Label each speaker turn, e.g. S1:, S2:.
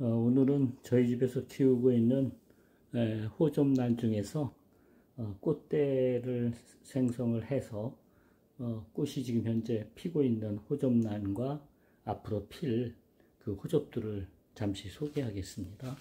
S1: 어, 오늘은 저희 집에서 키우고 있는 에, 호접란 중에서 어, 꽃대를 생성을 해서 어, 꽃이 지금 현재 피고 있는 호접란과 앞으로 필 그 호접들을 잠시 소개하겠습니다.